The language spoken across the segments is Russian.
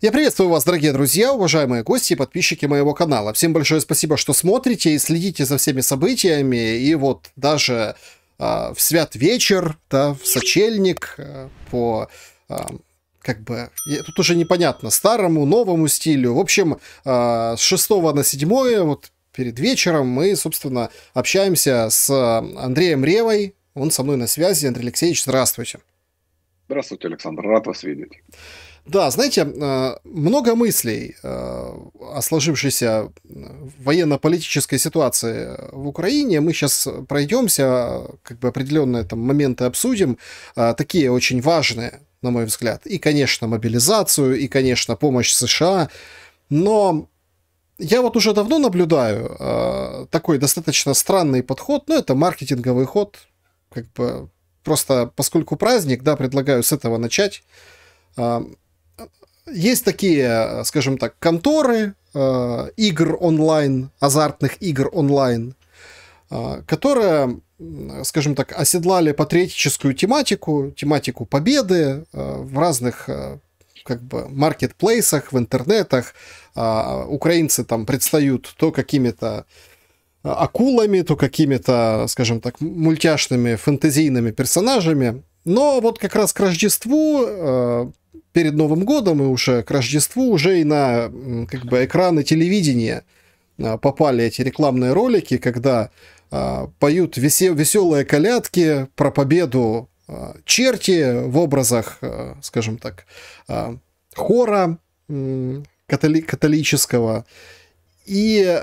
Я приветствую вас, дорогие друзья, уважаемые гости и подписчики моего канала. Всем большое спасибо, что смотрите и следите за всеми событиями. И вот даже э, в свят вечер, да, в сочельник, э, по э, как бы, тут уже непонятно, старому, новому стилю. В общем, э, с 6 на 7, вот перед вечером, мы, собственно, общаемся с Андреем Ревой. Он со мной на связи. Андрей Алексеевич, здравствуйте. Здравствуйте, Александр. Рад вас видеть. Да, знаете, э, много мыслей э, о сложившейся военно-политической ситуации в Украине. Мы сейчас пройдемся, как бы определенные там моменты обсудим, э, такие очень важные, на мой взгляд. И, конечно, мобилизацию, и, конечно, помощь США. Но я вот уже давно наблюдаю такой достаточно странный подход. Ну, это маркетинговый ход. Как бы просто поскольку праздник, да, предлагаю с этого начать есть такие, скажем так, конторы э, игр онлайн, азартных игр онлайн, э, которые, скажем так, оседлали патриотическую тематику, тематику победы э, в разных э, как бы маркетплейсах, в интернетах. Э, украинцы там предстают то какими-то акулами, то какими-то, скажем так, мультяшными фэнтезийными персонажами. Но вот как раз к Рождеству э, перед Новым годом и уже к Рождеству уже и на как бы экраны телевидения а, попали эти рекламные ролики, когда а, поют веселые колядки про победу а, черти в образах, скажем так, хора католи католического. И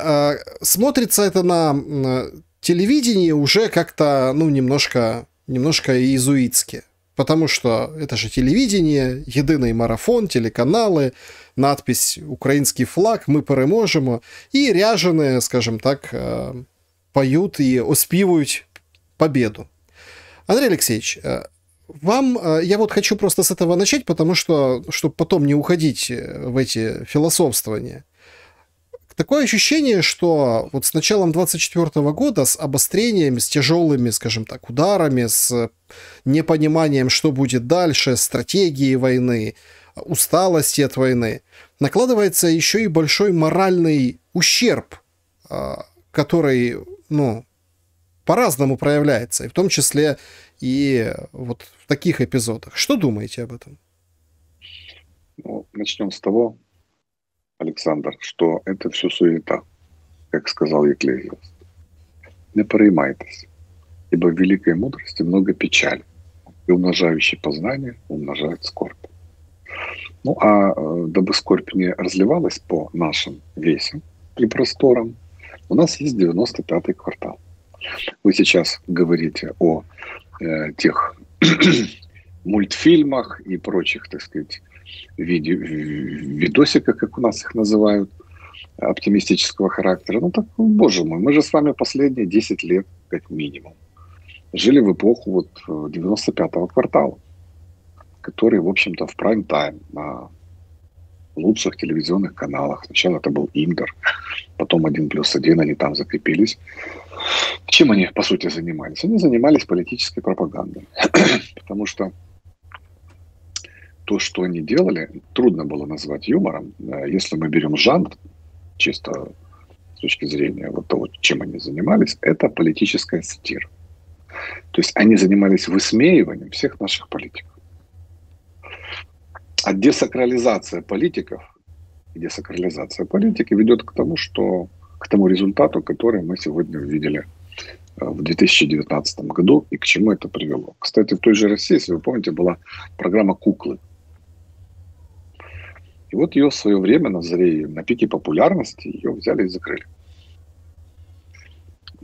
смотрится это на телевидении уже как-то, ну, немножко, немножко иезуитски потому что это же телевидение, єдиний марафон, телеканалы, надпись «Украинский флаг», «Мы переможемо», и ряженые, скажем так, э, поют и оспівують победу. Андрей Алексеевич, э, вам, э, я вот хочу просто с этого начать, потому что, чтобы потом не уходить в эти философствования – Такое ощущение, что вот с началом 24 года, с обострением, с тяжелыми, скажем так, ударами, с непониманием, что будет дальше, стратегии войны, усталости от войны, накладывается еще и большой моральный ущерб, а, который, ну, по-разному проявляется, и в том числе и вот в таких эпизодах. Что думаете об этом? Ну, начнем с того, Александр, что это все суета, как сказал Екклезиаст. Не переймайтесь, ибо в великой мудрости много печали, и умножающий познание умножает скорбь. Ну а э, дабы скорбь не разливалась по нашим весям и просторам, у нас есть 95-й квартал. Вы сейчас говорите о э, тех мультфильмах и прочих, так сказать, виде, видосика, как у нас их называют, оптимистического характера. Ну так, боже мой, мы же с вами последние 10 лет, как минимум, жили в эпоху вот 95-го квартала, который, в общем-то, в прайм-тайм на лучших телевизионных каналах. Сначала это был Индер, потом один плюс один, они там закрепились. Чем они, по сути, занимались? Они занимались политической пропагандой. Потому что то, что они делали, трудно было назвать юмором. Э, если мы берем жанр, чисто с точки зрения вот того, чем они занимались, это политическая сатира. То есть они занимались высмеиванием всех наших политиков. А десакрализация политиков, десакрализация политики ведет к тому, что к тому результату, который мы сегодня увидели э, в 2019 году и к чему это привело. Кстати, в той же России, если вы помните, была программа «Куклы», и вот ее в свое время на заре, на пике популярности, ее взяли и закрыли.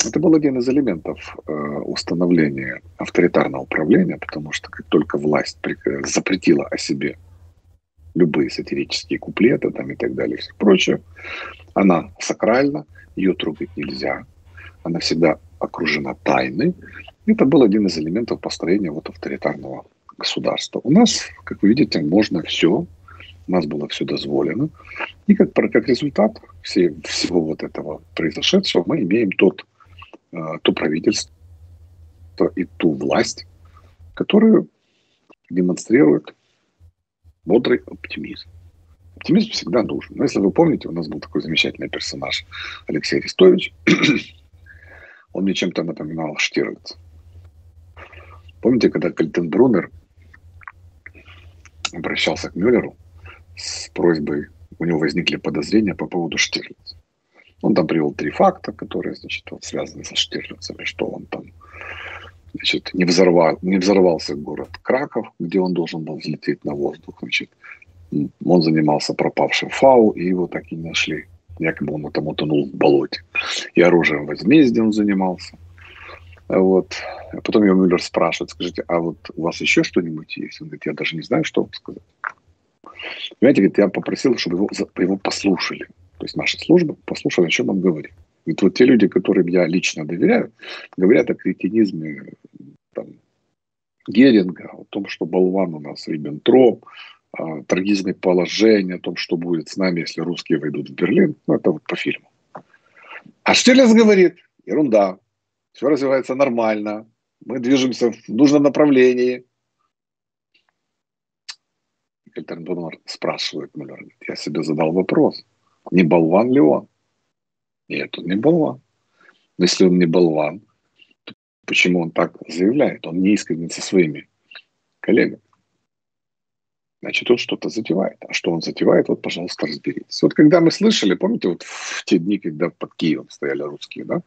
Это был один из элементов э, установления авторитарного управления, потому что как только власть при, запретила о себе любые сатирические куплеты там, и так далее и все прочее, она сакральна, ее трогать нельзя, она всегда окружена тайной. Это был один из элементов построения вот авторитарного государства. У нас, как вы видите, можно все, у нас было все дозволено. И как, как результат все, всего вот этого произошедшего мы имеем тот, э, то правительство и ту власть, которую демонстрирует бодрый оптимизм. Оптимизм всегда нужен. Но если вы помните, у нас был такой замечательный персонаж Алексей Арестович. Он мне чем-то напоминал Штирлиц. Помните, когда Кальтенбрунер обращался к Мюллеру с просьбой, у него возникли подозрения по поводу Штирлица. Он там привел три факта, которые, значит, вот связаны со Штирлицем, и что он там, значит, не, взорвал, не взорвался город Краков, где он должен был взлететь на воздух, значит, он занимался пропавшим ФАУ, и его так и не нашли. Якобы он там утонул в болоте. И оружием возмездия он занимался. Вот. А потом его Мюллер спрашивает, скажите, а вот у вас еще что-нибудь есть? Он говорит, я даже не знаю, что вам сказать. Понимаете, говорит, я попросил, чтобы его, его послушали. То есть наша служба послушала, о чем он говорит. Ведь вот те люди, которым я лично доверяю, говорят о кретинизме там, Геринга, о том, что болван у нас Риббентроп, о трагизме положения, о том, что будет с нами, если русские войдут в Берлин. Ну, это вот по фильму. А Штирлиц говорит, ерунда, все развивается нормально, мы движемся в нужном направлении. Кальтернбурнер спрашивает Мюллер, я себе задал вопрос, не болван ли он? Нет, он не болван. Но если он не болван, то почему он так заявляет? Он не искренен со своими коллегами. Значит, он что-то затевает. А что он затевает, вот, пожалуйста, разберитесь. Вот когда мы слышали, помните, вот в те дни, когда под Киевом стояли русские, да,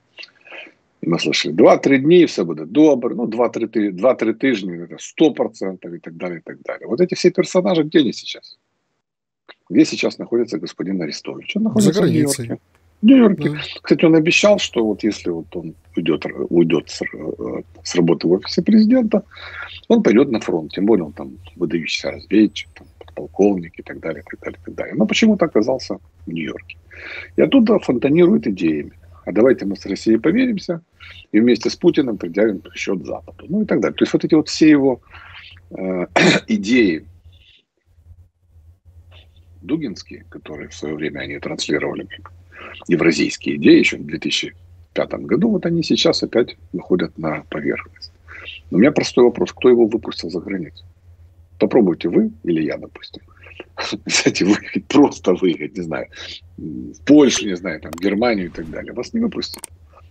и мы слышали, 2-3 дни, все будет добро, ну, 2-3 тижні, это 100% и так далее, и так далее. Вот эти все персонажи, где они сейчас? Где сейчас находится господин Арестович? Он находится в Нью-Йорке. Нью-Йорке. Да. Кстати, он обещал, что вот если вот он уйдет, уйдет с, э, с работы в офисе президента, он пойдет на фронт. Тем более он там выдающийся разведчик, там, полковник и так далее, и так далее, и так далее. Но почему-то оказался в Нью-Йорке. И оттуда фонтанирует идеями. А давайте мы с Россией помиримся и вместе с Путиным предъявим счет Западу. Ну и так далее. То есть вот эти вот все его э, идеи дугинские, которые в свое время они транслировали как евразийские идеи еще в 2005 году, вот они сейчас опять выходят на поверхность. Но у меня простой вопрос, кто его выпустил за границу? Попробуйте вы или я, допустим. Кстати, выехать, просто выехать, не знаю, в Польшу, не знаю, там, Германию и так далее. Вас не выпустят.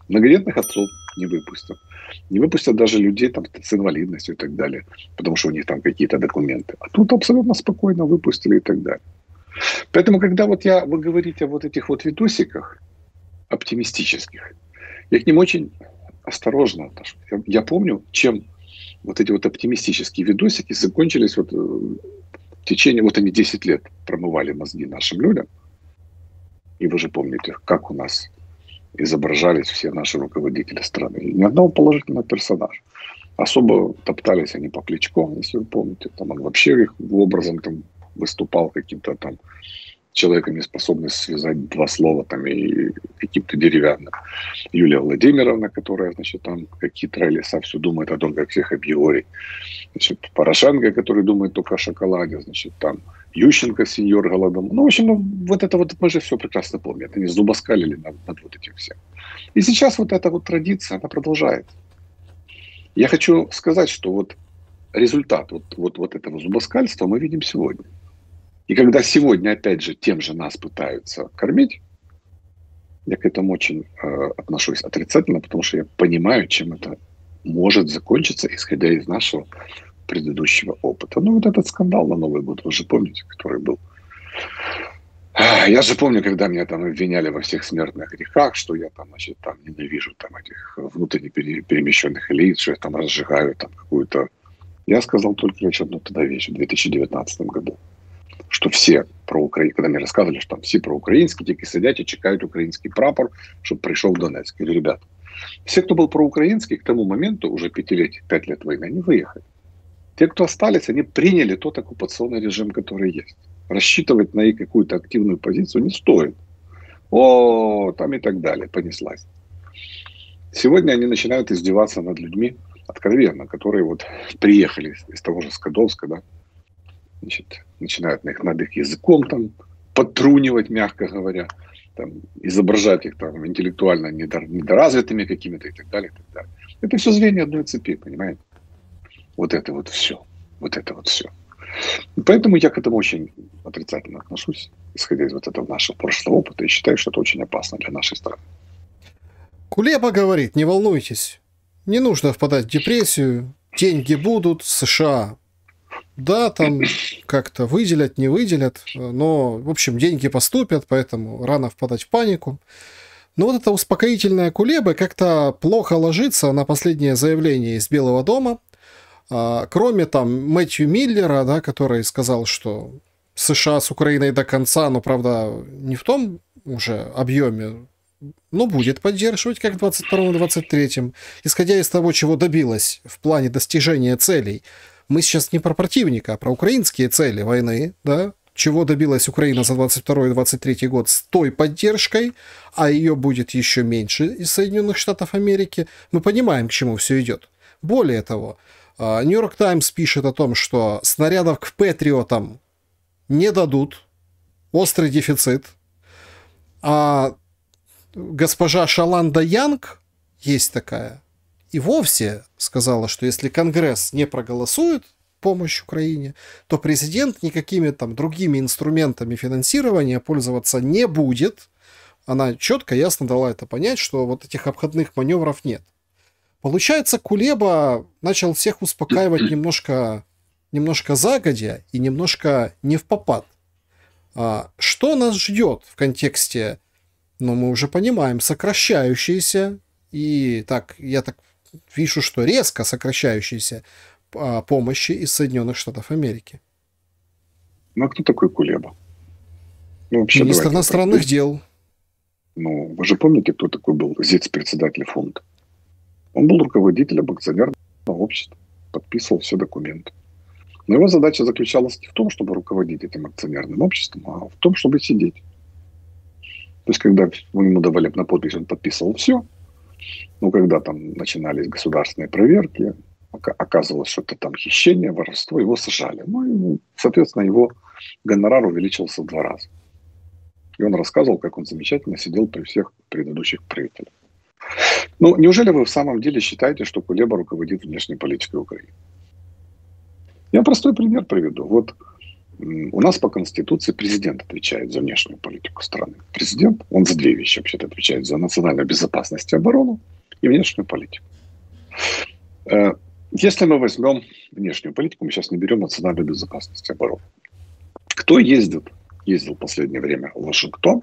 Многодетных отцов не выпустят. Не выпустят даже людей там, с инвалидностью и так далее, потому что у них там какие-то документы. А тут абсолютно спокойно выпустили и так далее. Поэтому, когда вот я, вы говорите о вот этих вот видосиках оптимистических, я к ним очень осторожно отношусь. Я, я помню, чем вот эти вот оптимистические видосики закончились вот э, в течение, вот они 10 лет промывали мозги нашим людям. И вы же помните, как у нас изображались все наши руководители страны. И ни одного положительного персонажа. Особо топтались они по плечкам, если вы помните. Там он вообще их образом там выступал каким-то там человеком, не способный связать два слова там и каким-то деревянным. Юлия Владимировна, которая, значит, там какие-то леса все думает о том, как всех объегорить. Значит, Порошенко, который думает только о шоколаде, значит, там Ющенко, сеньор голодом. Ну, в общем, ну, вот это вот мы же все прекрасно помним. Они зубоскалили над, над вот этим всем. И сейчас вот эта вот традиция, она продолжает. Я хочу сказать, что вот результат вот, вот, вот этого зубоскальства мы видим сегодня. И когда сегодня, опять же, тем же нас пытаются кормить, я к этому очень э, отношусь отрицательно, потому что я понимаю, чем это может закончиться, исходя из нашего предыдущего опыта. Ну, вот этот скандал на Новый год, вы же помните, который был. Я же помню, когда меня там обвиняли во всех смертных грехах, что я там, значит, там ненавижу там этих внутренне перемещенных элит, что я там разжигаю там какую-то... Я сказал только лишь одну тогда вещь в 2019 году что все проукраинские, когда мне рассказывали, что там все проукраинские, тільки сидять и чекают украинский прапор, пришел в Донецк. Говорю, ребят, все, кто был проукраинский, к тому моменту, уже пятилетие, пять лет войны, они выехали. Те, кто остались, они приняли тот оккупационный режим, который есть. Рассчитывать на их какую-то активную позицию не стоит. О, там и так далее, понеслась. Сегодня они начинают издеваться над людьми, откровенно, которые вот приехали из того же Скадовска, да, значит, начинают на их, над их языком там подтрунивать, мягко говоря, там, изображать их там интеллектуально недор, недоразвитыми какими-то и так далее, и так далее. Это все звенья одной цепи, понимаете? Вот это вот все. Вот это вот все. Поэтому я к этому очень отрицательно отношусь, исходя из вот этого нашего прошлого опыта, и считаю, что это очень опасно для нашей страны. Кулеба говорит, не волнуйтесь, не нужно впадать в депрессию, деньги будут, США да, там как-то выделят, не выделят, но, в общем, деньги поступят, поэтому рано впадать в панику. Но вот эта успокоительная кулеба как-то плохо ложится на последнее заявление из Белого дома. А, кроме там Мэтью Миллера, да, который сказал, что США с Украиной до конца, но, правда, не в том уже объеме, но будет поддерживать, как в 22-23, исходя из того, чего добилась в плане достижения целей – мы сейчас не про противника, а про украинские цели войны, да, чего добилась Украина за 22 и 23 год с той поддержкой, а ее будет еще меньше из Соединенных Штатов Америки, мы понимаем, к чему все идет. Более того, Нью-Йорк Таймс пишет о том, что снарядов к Патриотам не дадут, острый дефицит, а госпожа Шаланда Янг, есть такая, и вовсе сказала, что если Конгресс не проголосует помощь Украине, то президент никакими там другими инструментами финансирования пользоваться не будет. Она четко, ясно дала это понять, что вот этих обходных маневров нет. Получается, Кулеба начал всех успокаивать немножко, немножко загодя и немножко не в попад. А что нас ждет в контексте, ну, мы уже понимаем, сокращающиеся и так, я так вижу, что резко сокращающейся а, помощи из Соединенных Штатов Америки. Ну, а кто такой Кулеба? Ну, вообще, Министр иностранных так, дел. Ну, вы же помните, кто такой был зиц-председатель фонда? Он был руководителем акционерного общества, подписывал все документы. Но его задача заключалась не в том, чтобы руководить этим акционерным обществом, а в том, чтобы сидеть. То есть, когда ему давали на подпись, он подписывал все, ну, когда там начинались государственные проверки, оказывалось, что это там хищение, воровство, его сажали. Ну, и, соответственно, его гонорар увеличился в два раза. И он рассказывал, как он замечательно сидел при всех предыдущих правителях. Ну, неужели вы в самом деле считаете, что Кулеба руководит внешней политикой Украины? Я простой пример приведу. Вот у нас по Конституции президент отвечает за внешнюю политику страны. Президент, он за две вещи вообще-то отвечает. За национальную безопасность и оборону и внешнюю политику. Э, если мы возьмем внешнюю политику, мы сейчас не берем национальную безопасность и оборону. Кто ездит, ездил в последнее время в Вашингтон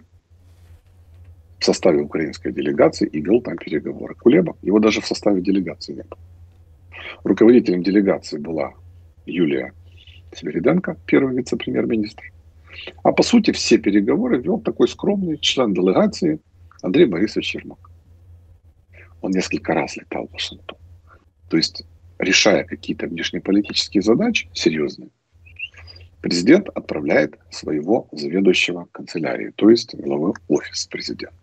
в составе украинской делегации и вел там переговоры. Кулеба, его даже в составе делегации не было. Руководителем делегации была Юлия Свириденко, первый вице-премьер-министр. А по сути все переговоры вел такой скромный член делегации Андрей Борисович Чермак. Он несколько раз летал в Вашингтон. То есть, решая какие-то внешнеполитические задачи серьезные, президент отправляет своего заведующего канцелярии, то есть главы офиса президента.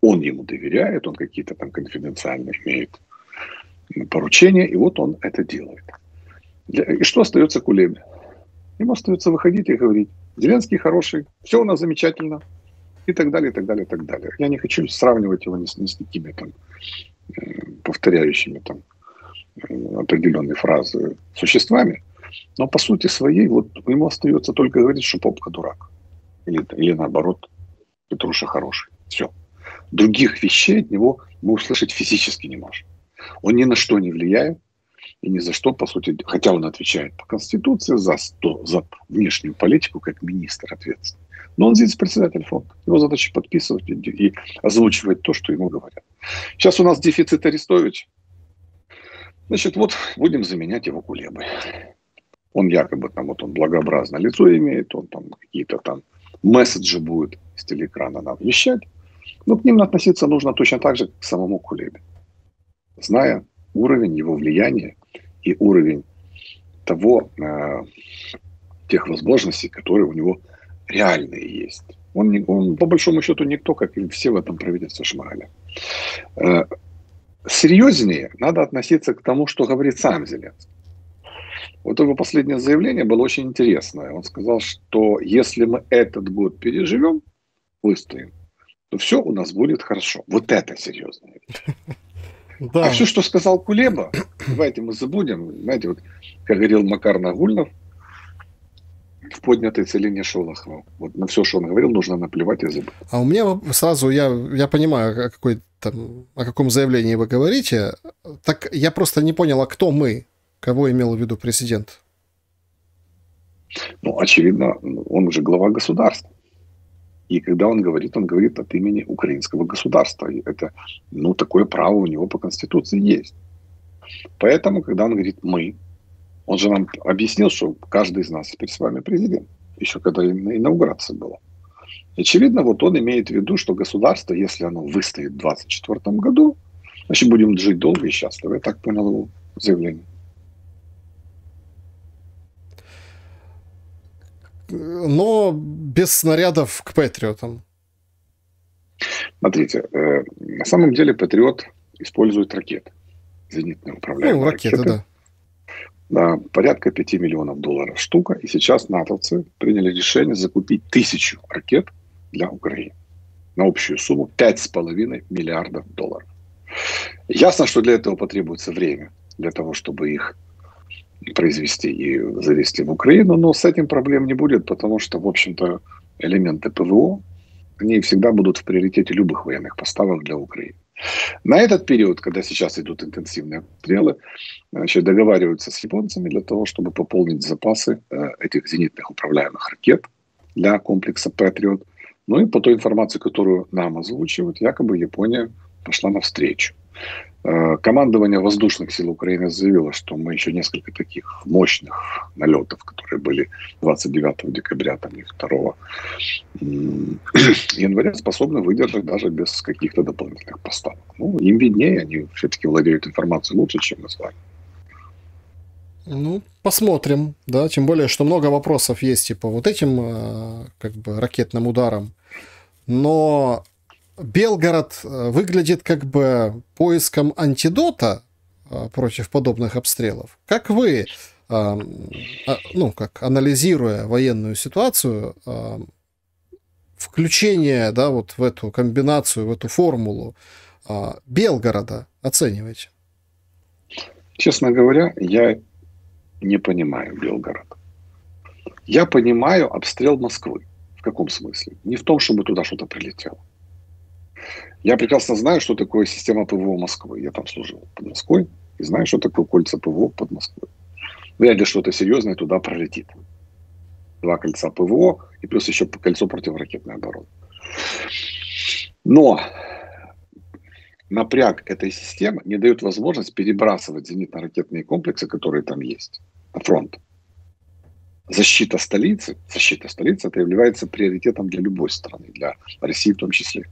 Он ему доверяет, он какие-то там конфиденциальные имеет поручения, и вот он это делает. И что остается Кулебе? Ему остается выходить и говорить, Зеленский хороший, все у нас замечательно, и так далее, и так далее, и так далее. Я не хочу сравнивать его ни с, ни с какими там э, повторяющими там э, определенные фразы существами, но по сути своей вот ему остается только говорить, что Попка дурак. Или, или наоборот, Петруша хороший. Все. Других вещей от него мы услышать физически не можем. Он ни на что не влияет, и ни за что, по сути, хотя он отвечает по Конституции за, сто, за внешнюю политику, как министр ответственный. Но он здесь председатель фонда. Его задача подписывать и, и озвучивать то, что ему говорят. Сейчас у нас дефицит Арестович. Значит, вот будем заменять его Кулебой. Он якобы там, вот он благообразное лицо имеет, он там какие-то там месседжи будет с телеэкрана нам вещать. Но к ним относиться нужно точно так же, как к самому Кулебе. Зная уровень его влияния и уровень того, э, тех возможностей, которые у него реальные есть. Он, он по большому счету никто, как и все в этом правительстве шмаля. Э, серьезнее надо относиться к тому, что говорит сам Зеленский. Вот его последнее заявление было очень интересное. Он сказал, что если мы этот год переживем, выстоим, то все у нас будет хорошо. Вот это серьезная вещь. Да. А все, что сказал Кулеба, давайте мы забудем. Знаете, вот, как говорил Макар Нагульнов, в поднятой целине Шолохова. Вот на все, что он говорил, нужно наплевать и забыть. А у меня сразу, я, я понимаю, о, какой, там, о каком заявлении вы говорите. Так я просто не понял, а кто мы? Кого имел в виду президент? Ну, очевидно, он же глава государства. И когда он говорит, он говорит от имени украинского государства. И это, ну, такое право у него по Конституции есть. Поэтому, когда он говорит «мы», он же нам объяснил, что каждый из нас теперь с вами президент. Еще когда инаугурация была. Очевидно, вот он имеет в виду, что государство, если оно выстоит в 2024 году, значит, будем жить долго и счастливо. Я так понял его заявление. Но без снарядов к Патриотам. Смотрите, э, на самом деле Патриот использует ракеты. Зенитные управляемые ну, ракеты, ракеты. Да. Да, порядка 5 миллионов долларов штука. И сейчас натовцы приняли решение закупить тысячу ракет для Украины на общую сумму 5,5 миллиардов долларов. Ясно, что для этого потребуется время, для того, чтобы их произвести и завести в Украину, но с этим проблем не будет, потому что, в общем-то, элементы ПВО, они всегда будут в приоритете любых военных поставок для Украины. На этот период, когда сейчас идут интенсивные обстрелы, значит, договариваются с японцами для того, чтобы пополнить запасы э, этих зенитных управляемых ракет для комплекса «Патриот». Ну и по той информации, которую нам озвучивают, якобы Япония пошла навстречу. Э, командование воздушных сил Украины заявило, что мы еще несколько таких мощных налетов, которые были 29 декабря там, и 2 января, способны выдержать даже без каких-то дополнительных поставок. Ну, им виднее, они все-таки владеют информацией лучше, чем мы с вами. Ну, посмотрим, да, тем более, что много вопросов есть и по вот этим, э, как бы, ракетным ударам. Но Белгород э, выглядит как бы поиском антидота э, против подобных обстрелов. Как вы, э, а, ну, как анализируя военную ситуацию, включение, да, вот в эту комбинацию, в эту формулу Белгорода оцениваете? Честно говоря, я не понимаю Белгород. Я понимаю обстрел Москвы. В каком смысле? Не в том, чтобы туда что-то прилетело. Я прекрасно знаю, что такое система ПВО Москвы. Я там служил под Москвой и знаю, что такое кольца ПВО под Москвой. Вряд ли что-то серьезное туда пролетит. Два кольца ПВО и плюс еще кольцо противоракетной обороны. Но напряг этой системы не дает возможность перебрасывать зенитно-ракетные комплексы, которые там есть, на фронт. Защита столицы, защита столицы, это является приоритетом для любой страны, для России в том числе.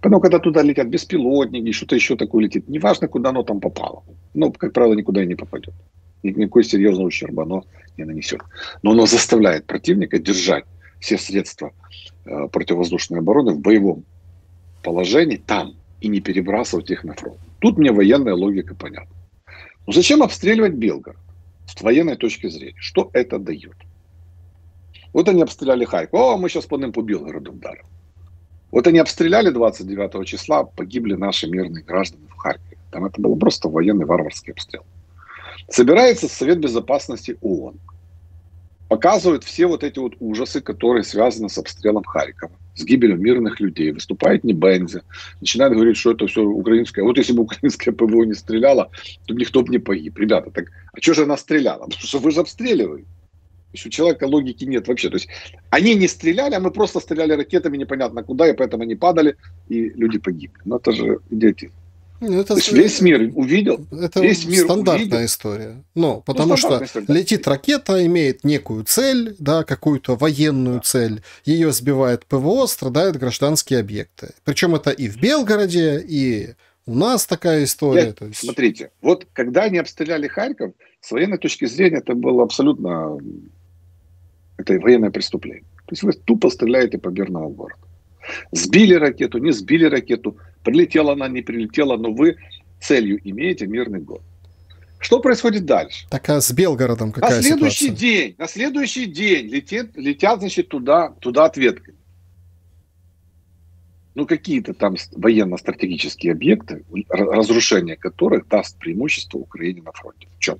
Поэтому, когда туда летят беспилотники, что-то еще такое летит, неважно, куда оно там попало. Ну, как правило, никуда и не попадет. Никакой серьезного ущерба оно не нанесет. Но оно заставляет противника держать все средства э, противовоздушной обороны в боевом положении там и не перебрасывать их на фронт. Тут мне военная логика понятна. Но зачем обстреливать Белгород с военной точки зрения? Что это дает? Вот они обстреляли Харьков. О, мы сейчас по ним по Белгороду ударим. Вот они обстреляли 29 числа, погибли наши мирные граждане в Харькове. Там это был просто военный варварский обстрел. Собирается Совет Безопасности ООН. Показывает все вот эти вот ужасы, которые связаны с обстрелом Харькова, с гибелью мирных людей. Выступает не Бензи, начинает говорить, что это все украинское. Вот если бы украинское ПВО не стреляло, то никто бы не погиб. Ребята, так а что же она стреляла? Потому что вы же обстреливаете есть у человека логики нет вообще. То есть они не стреляли, а мы просто стреляли ракетами непонятно куда, и поэтому они падали, и люди погибли. Но это же идиотизм. Ну, это, То есть весь мир увидел. Это весь мир стандартная увидел. история. Ну, ну потому ну, что история. летит ракета, имеет некую цель, да, какую-то военную да. цель, ее сбивает ПВО, страдают гражданские объекты. Причем это и в Белгороде, и у нас такая история. Я, то есть... Смотрите, вот когда они обстреляли Харьков, с военной точки зрения это было абсолютно это военное преступление. То есть вы тупо стреляете по мирному городу. Сбили ракету, не сбили ракету, прилетела она, не прилетела, но вы целью имеете мирный город. Что происходит дальше? Так а с Белгородом какая На следующий ситуация? день, на следующий день летит, летят, значит, туда, туда ответками. Ну, какие-то там военно-стратегические объекты, разрушение которых даст преимущество Украине на фронте. В чем?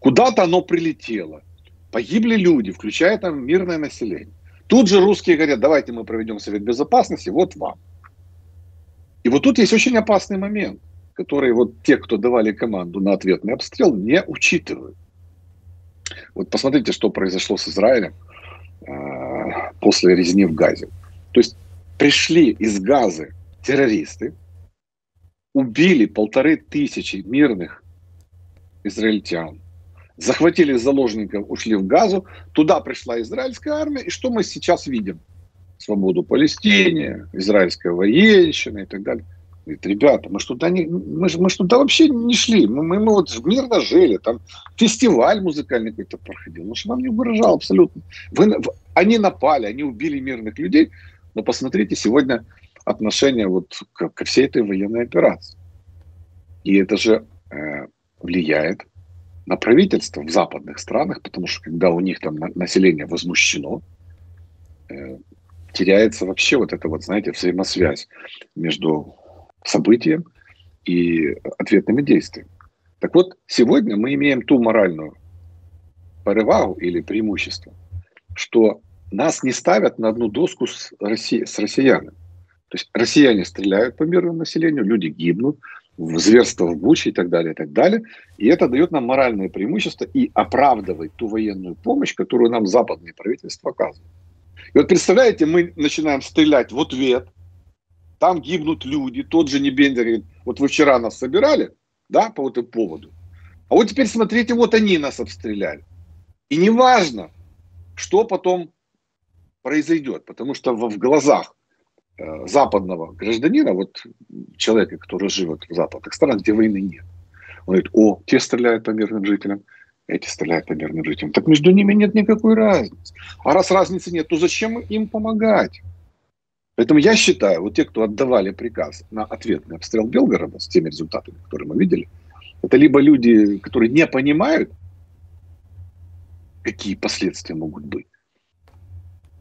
Куда-то оно прилетело Погибли люди, включая там мирное население. Тут же русские говорят, давайте мы проведем Совет Безопасности, вот вам. И вот тут есть очень опасный момент, который вот те, кто давали команду на ответный обстрел, не учитывают. Вот посмотрите, что произошло с Израилем э, после резни в Газе. То есть пришли из Газы террористы, убили полторы тысячи мирных израильтян, захватили заложников, ушли в Газу, туда пришла израильская армия, и что мы сейчас видим? Свободу Палестине, израильская военщина и так далее. Говорит, ребята, мы что туда, не, мы, мы что туда вообще не шли, мы, мы, мы вот мирно жили, там фестиваль музыкальный какой-то проходил, ну что нам не угрожал абсолютно. Вы, они напали, они убили мирных людей, но посмотрите сегодня отношение вот ко, ко всей этой военной операции. И это же э, влияет на правительство в западных странах, потому что когда у них там население возмущено, э, теряется вообще вот эта вот, знаете, взаимосвязь между событием и ответными действиями. Так вот, сегодня мы имеем ту моральную порывагу или преимущество, что нас не ставят на одну доску с, Россией, с россиянами. То есть россияне стреляют по мирному населению, люди гибнут, в зверство в Буче и так далее, и так далее. И это дает нам моральное преимущество и оправдывает ту военную помощь, которую нам западные правительства оказывают. И вот представляете, мы начинаем стрелять в ответ, там гибнут люди, тот же Небендер говорит, вот вы вчера нас собирали, да, по этому поводу, а вот теперь смотрите, вот они нас обстреляли. И неважно, что потом произойдет, потому что в глазах западного гражданина, вот человека, который живет в западных странах, где войны нет. Он говорит, о, те стреляют по мирным жителям, эти стреляют по мирным жителям. Так между ними нет никакой разницы. А раз разницы нет, то зачем им помогать? Поэтому я считаю, вот те, кто отдавали приказ на ответный обстрел Белгорода с теми результатами, которые мы видели, это либо люди, которые не понимают, какие последствия могут быть,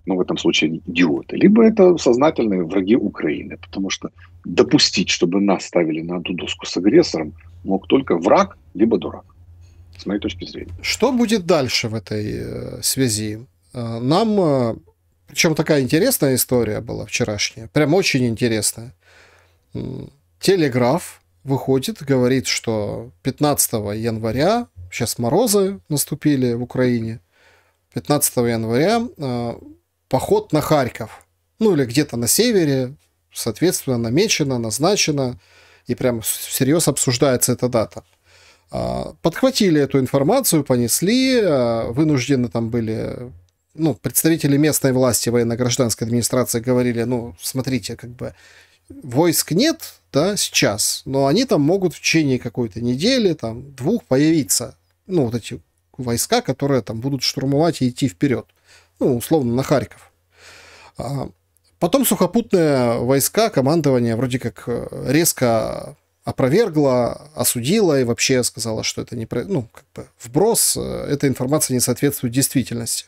ну, в этом случае идиоты, либо это сознательные враги Украины, потому что допустить, чтобы нас ставили на одну доску с агрессором, мог только враг, либо дурак, с моей точки зрения. Что будет дальше в этой э, связи? Э, нам, э, причем такая интересная история была вчерашняя, прям очень интересная. Телеграф выходит, говорит, что 15 января, сейчас морозы наступили в Украине, 15 января поход на Харьков. Ну или где-то на севере, соответственно, намечено, назначено, и прям всерьез обсуждается эта дата. А, подхватили эту информацию, понесли, а, вынуждены там были ну, представители местной власти, военно-гражданской администрации говорили, ну, смотрите, как бы войск нет, да, сейчас, но они там могут в течение какой-то недели, там, двух появиться, ну, вот эти войска, которые там будут штурмовать и идти вперед ну, условно, на Харьков. А потом сухопутные войска, командование вроде как э, резко опровергло, осудило и вообще сказала, что это не... Ну, как бы вброс, э, эта информация не соответствует действительности.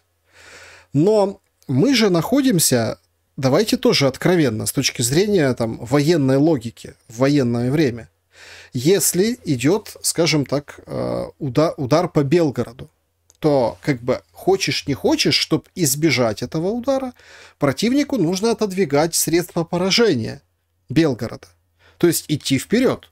Но мы же находимся, давайте тоже откровенно, с точки зрения там, военной логики в военное время. Если идет, скажем так, э, удар, удар по Белгороду, то как бы хочешь не хочешь, чтобы избежать этого удара, противнику нужно отодвигать средства поражения Белгорода. То есть идти вперед.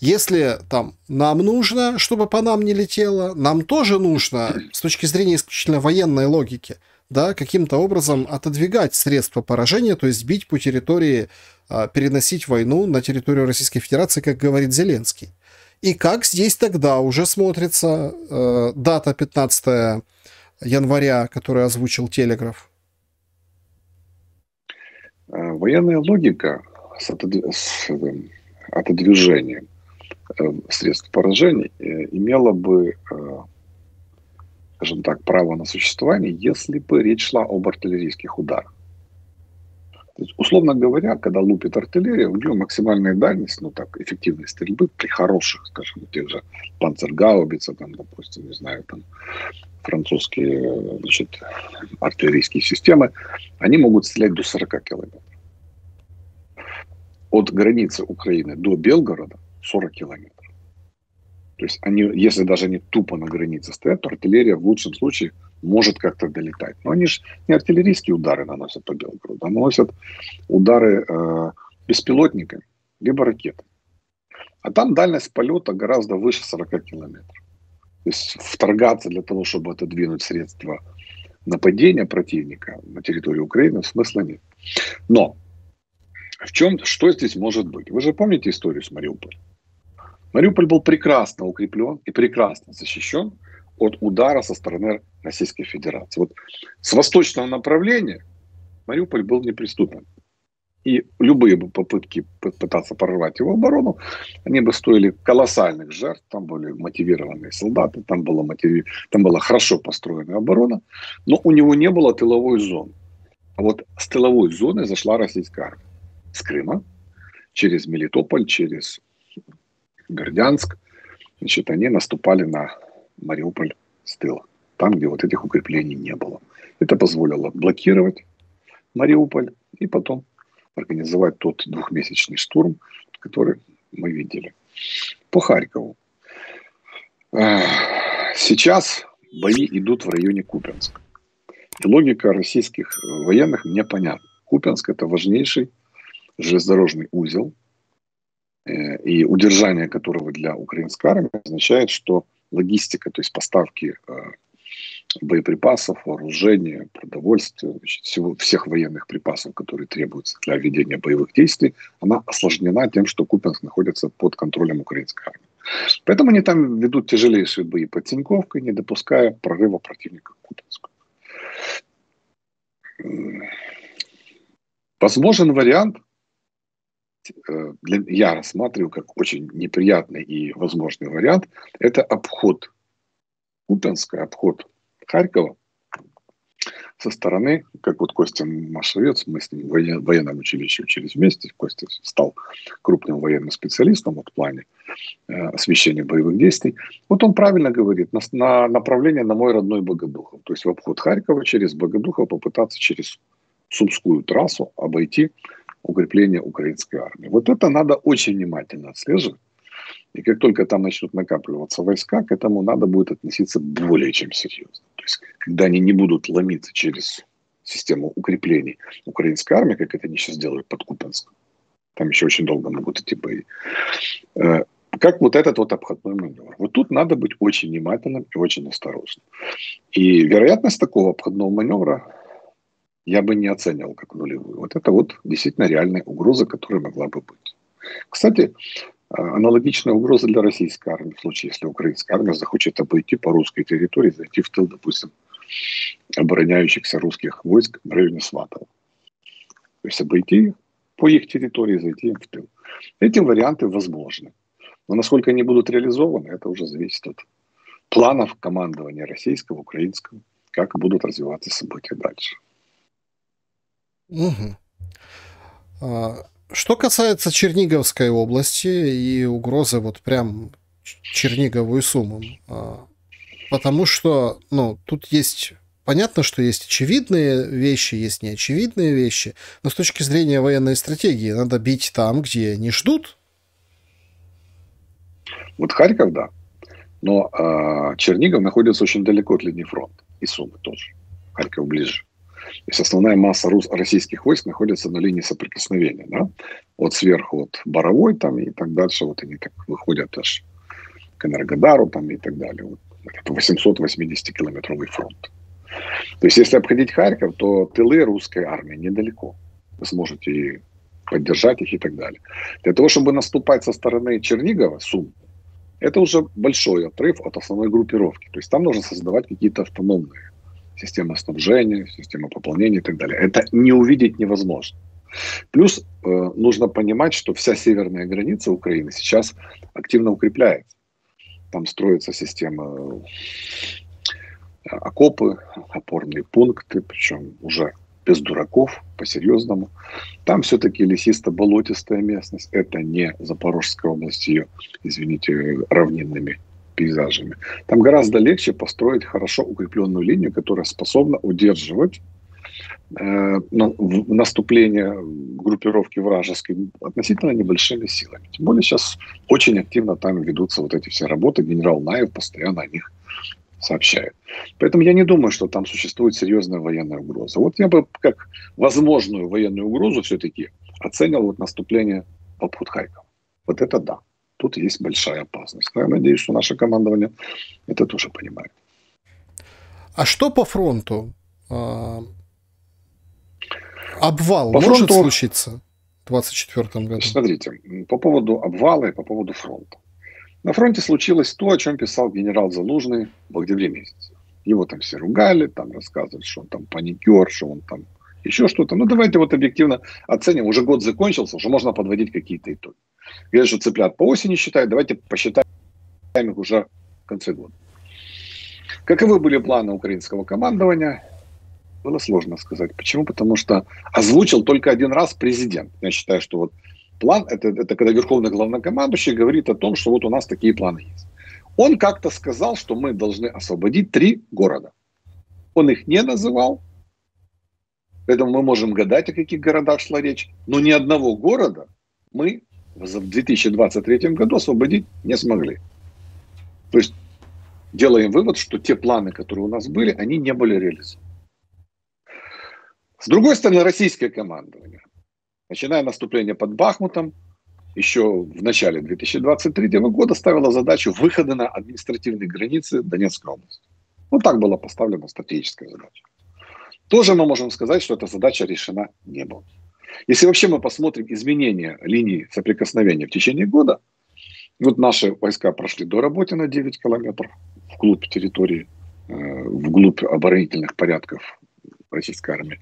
Если там нам нужно, чтобы по нам не летело, нам тоже нужно, с точки зрения исключительно военной логики, да, каким-то образом отодвигать средства поражения, то есть бить по территории, а, переносить войну на территорию Российской Федерации, как говорит Зеленский. И как здесь тогда уже смотрится э, дата 15 января, которую озвучил Телеграф? Э, военная логика с, отод... с отодвижением э, средств поражения э, имела бы, скажем так, право на существование, если бы речь шла об артиллерийских ударах. То есть, условно говоря, когда лупит артиллерия, у нее максимальная дальность, ну так, эффективность стрельбы при хороших, скажем, тех же панцергаубица, там, допустим, не знаю, там, французские, значит, артиллерийские системы, они могут стрелять до 40 километров. От границы Украины до Белгорода 40 километров. То есть они, если даже они тупо на границе стоят, то артиллерия в лучшем случае может как-то долетать. Но они же не артиллерийские удары наносят по Белгороду, а наносят удары э, беспилотниками, либо ракетами. А там дальность полета гораздо выше 40 километров. То есть вторгаться для того, чтобы отодвинуть средства нападения противника на территорию Украины смысла нет. Но в чем, что здесь может быть? Вы же помните историю с Мариуполем? Мариуполь был прекрасно укреплен и прекрасно защищен от удара со стороны Российской Федерации. Вот с восточного направления Мариуполь был неприступен. И любые бы попытки пытаться прорвать его оборону, они бы стоили колоссальных жертв. Там были мотивированные солдаты, там была, мотиви... там была хорошо построенная оборона, но у него не было тыловой зоны. А вот с тыловой зоны зашла российская армия. С Крыма, через Мелитополь, через Бердянск. Значит, они наступали на Мариуполь с тыла, там, где вот этих укреплений не было. Это позволило блокировать Мариуполь и потом организовать тот двухмесячный штурм, который мы видели. По Харькову. Сейчас бои идут в районе Купенска. И логика российских военных мне понятна. Купенск – это важнейший железнодорожный узел, э, и удержание которого для украинской армии означает, что логистика, то есть поставки э, боеприпасов, вооружения, продовольствия, значит, всего, всех военных припасов, которые требуются для ведения боевых действий, она осложнена тем, что Купенск находится под контролем украинской армии. Поэтому они там ведут тяжелейшие бои под Тиньковкой, не допуская прорыва противника к Купенску. Возможен вариант, э, для, я рассматриваю как очень неприятный и возможный вариант, это обход Купенска, обход Харькова со стороны, как вот Костя Машевец, мы с ним в военном училище учились вместе, Костя стал крупным военным специалистом вот в плане э, освещения боевых действий. Вот он правильно говорит, на, на направление на мой родной Богодухов, то есть в обход Харькова через Богодухов попытаться через Сумскую трассу обойти укрепление украинской армии. Вот это надо очень внимательно отслеживать и как только там начнут накапливаться войска, к этому надо будет относиться более чем серьезно. То есть, когда они не будут ломиться через систему укреплений украинской армии, как это они сейчас делают под Купенском, там еще очень долго могут идти бои, э, как вот этот вот обходной маневр. Вот тут надо быть очень внимательным и очень осторожным. И вероятность такого обходного маневра я бы не оценивал как нулевую. Вот это вот действительно реальная угроза, которая могла бы быть. Кстати, а, аналогичная угроза для российской армии, в случае, если украинская армия захочет обойти по русской территории, зайти в тыл, допустим, обороняющихся русских войск в районе Сватова. То есть обойти по их территории, зайти в тыл. Эти варианты возможны. Но насколько они будут реализованы, это уже зависит от планов командования российского, украинского, как будут развиваться события дальше. Угу. Что касается Черниговской области и угрозы вот прям Чернигову и Сумам, потому что, ну, тут есть Понятно, что есть очевидные вещи, есть неочевидные вещи, но с точки зрения военной стратегии надо бить там, где не ждут. Вот Харьков, да. Но э, Чернигов находится очень далеко от линии фронта. И Сумы тоже. Харьков ближе. То есть основная масса рус, российских войск находится на линии соприкосновения. Да? Вот сверху вот Боровой там и так дальше. Вот они так выходят аж к Энергодару там и так далее. Вот это 880-километровый фронт. То есть если обходить Харьков, то тылы русской армии недалеко. Вы сможете и поддержать их и так далее. Для того, чтобы наступать со стороны Чернигова, Сум, это уже большой отрыв от основной группировки. То есть там нужно создавать какие-то автономные система снабжения, система пополнения и так далее. Это не увидеть невозможно. Плюс э, нужно понимать, что вся северная граница Украины сейчас активно укрепляется. Там строится система э, окопы, опорные пункты, причем уже без дураков, по-серьезному. Там все-таки лесисто-болотистая местность. Это не Запорожская область ее, извините, равнинными пейзажами. Там гораздо легче построить хорошо укрепленную линию, которая способна удерживать э, наступление группировки вражеской относительно небольшими силами. Тем более сейчас очень активно там ведутся вот эти все работы. Генерал Наев постоянно о них сообщает. Поэтому я не думаю, что там существует серьезная военная угроза. Вот я бы как возможную военную угрозу все-таки оценил вот наступление под Харьков. Вот это да. Тут есть большая опасность. Но я надеюсь, что наше командование это тоже понимает. А что по фронту? А, обвал по может фронту... случиться в 2024 году? Смотрите, по поводу обвала и по поводу фронта. На фронте случилось то, о чем писал генерал Залужный в октябре месяце. Его там все ругали, там рассказывали, что он там паникер, что он там еще что-то. Ну, давайте вот объективно оценим. Уже год закончился, уже можно подводить какие-то итоги. Говорят, что цыплят по осени считают, давайте посчитаем их уже в конце года. Каковы были планы украинского командования? Было сложно сказать. Почему? Потому что озвучил только один раз президент. Я считаю, что вот план это, это когда верховный главнокомандующий говорит о том, что вот у нас такие планы есть. Он как-то сказал, что мы должны освободить три города. Он их не называл, поэтому мы можем гадать, о каких городах шла речь. Но ни одного города мы в 2023 году освободить не смогли. То есть делаем вывод, что те планы, которые у нас были, они не были реализованы. С другой стороны, российское командование, начиная наступление под Бахмутом, еще в начале 2023 года ставила задачу выхода на административные границы Донецкой области. Ну, так была поставлена стратегическая задача. Тоже мы можем сказать, что эта задача решена не была. Если вообще мы посмотрим изменения линии соприкосновения в течение года, вот наши войска прошли до работы на 9 километров вглубь территории, э, вглубь оборонительных порядков российской армии.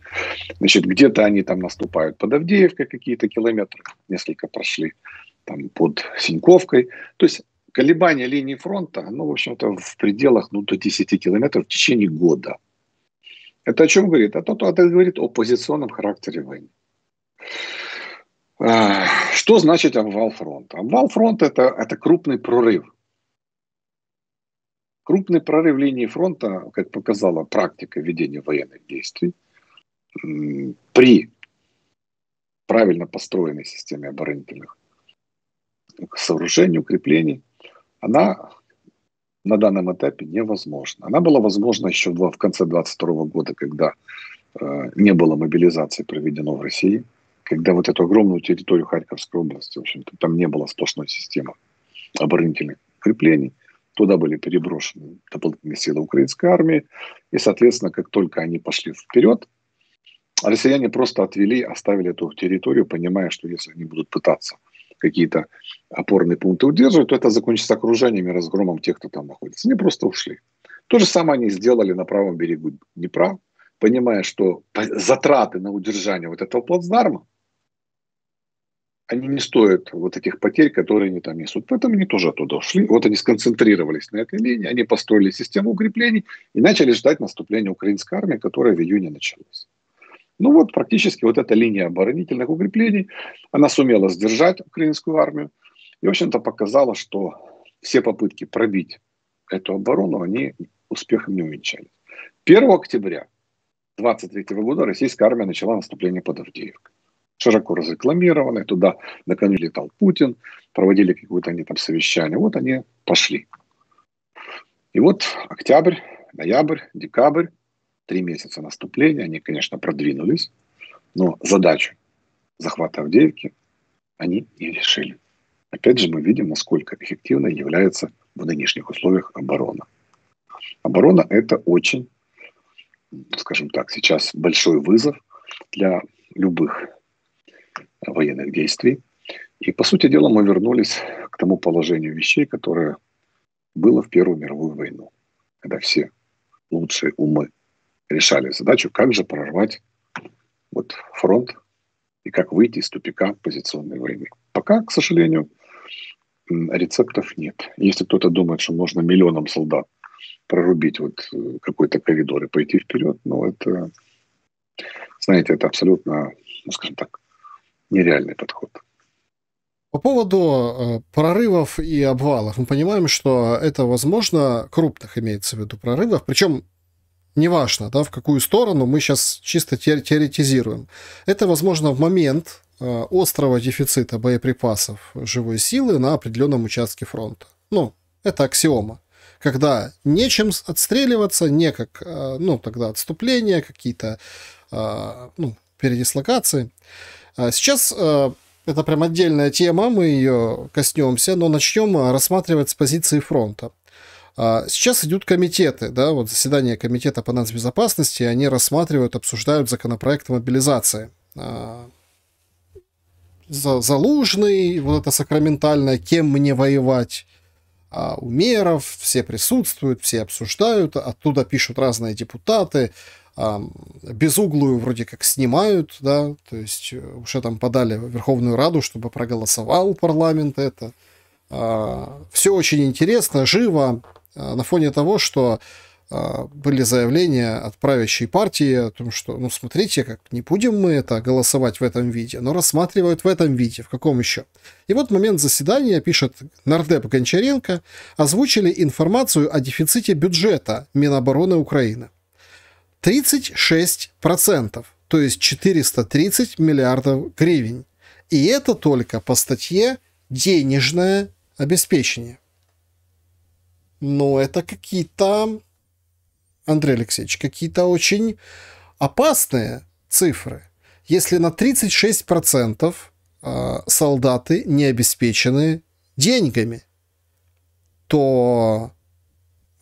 Значит, где-то они там наступают под Авдеевкой какие-то километры, несколько прошли там под Синьковкой. То есть колебания линии фронта, ну, в общем-то, в пределах ну, до 10 километров в течение года. Это о чем говорит? Это, это говорит о позиционном характере войны. А, что значит обвал фронта? Обвал фронта это, это крупный прорыв. Крупный прорыв линии фронта, как показала практика ведения военных действий, при правильно построенной системе оборонительных сооружений, укреплений, она на данном этапе невозможна. Она была возможна еще в конце 2022 года, когда э, не было мобилизации проведено в России, когда вот эту огромную территорию Харьковской области, в общем-то, там не было сплошной системы оборонительных укреплений – Туда были переброшены дополнительные силы украинской армии. И, соответственно, как только они пошли вперед, россияне просто отвели, оставили эту территорию, понимая, что если они будут пытаться какие-то опорные пункты удерживать, то это закончится окружением и разгромом тех, кто там находится. Они просто ушли. То же самое они сделали на правом берегу Днепра, понимая, что затраты на удержание вот этого плацдарма они не стоят вот этих потерь, которые они там несут. Поэтому они тоже оттуда ушли. Вот они сконцентрировались на этой линии, они построили систему укреплений и начали ждать наступления украинской армии, которая в июне началась. Ну вот практически вот эта линия оборонительных укреплений, она сумела сдержать украинскую армию и, в общем-то, показала, что все попытки пробить эту оборону, они успехом не увенчались. 1 октября 2023 года российская армия начала наступление под Авдеевкой широко разрекламированные, туда накануне летал Путин, проводили какое-то они там совещание, вот они пошли. И вот октябрь, ноябрь, декабрь, три месяца наступления, они, конечно, продвинулись, но задачу захвата Авдеевки они не решили. Опять же, мы видим, насколько эффективной является в нынешних условиях оборона. Оборона – это очень, скажем так, сейчас большой вызов для любых военных действий. И, по сути дела, мы вернулись к тому положению вещей, которое было в Первую мировую войну, когда все лучшие умы решали задачу, как же прорвать вот фронт и как выйти из тупика позиционной войны. Пока, к сожалению, рецептов нет. Если кто-то думает, что можно миллионам солдат прорубить вот э, какой-то коридор и пойти вперед, ну это, знаете, это абсолютно, ну, скажем так, нереальный подход. По поводу э, прорывов и обвалов, мы понимаем, что это, возможно, крупных имеется в виду прорывов, причем неважно, да, в какую сторону, мы сейчас чисто теоретизируем. Это возможно в момент э, острого дефицита боеприпасов живой силы на определенном участке фронта. Ну, это аксиома. Когда нечем отстреливаться, не как, э, ну, тогда отступление, какие-то, ну, передислокации. А сейчас это прям отдельная тема, мы ее коснемся, но начнем рассматривать с позиции фронта. А, сейчас идут комитеты, да, вот заседание комитета по нацбезопасности, они рассматривают, обсуждают законопроект мобилизации. А, Залужный, вот это сакраментальное, кем мне воевать, Умеров, все присутствуют, все обсуждают, оттуда пишут разные депутаты, безуглую вроде как снимают, да, то есть уже там подали в Верховную Раду, чтобы проголосовал парламент это. Все очень интересно, живо, Э, на фоне того, что э, были заявления от правящей партии о том, что, ну, смотрите, как не будем мы это голосовать в этом виде, но рассматривают в этом виде, в каком еще. И вот момент заседания, пишет нардеп Гончаренко, озвучили информацию о дефиците бюджета Минобороны Украины. 36%, то есть 430 миллиардов гривен. И это только по статье «Денежное обеспечение». Но это какие-то, Андрей Алексеевич, какие-то очень опасные цифры. Если на 36% а, солдаты не обеспечены деньгами, то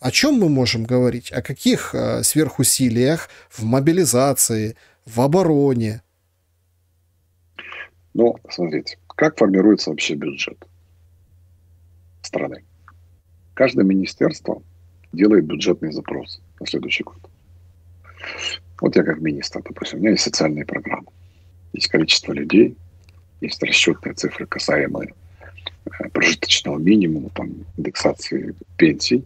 о чем мы можем говорить? О каких а, сверхусилиях в мобилизации, в обороне? Ну, смотрите, как формируется вообще бюджет страны? Каждое министерство делает бюджетный запрос на следующий год. Вот я как министр, допустим, у меня есть социальные программы. Есть количество людей, есть расчетные цифры, касаемые э, прожиточного минимума, там, индексации пенсий.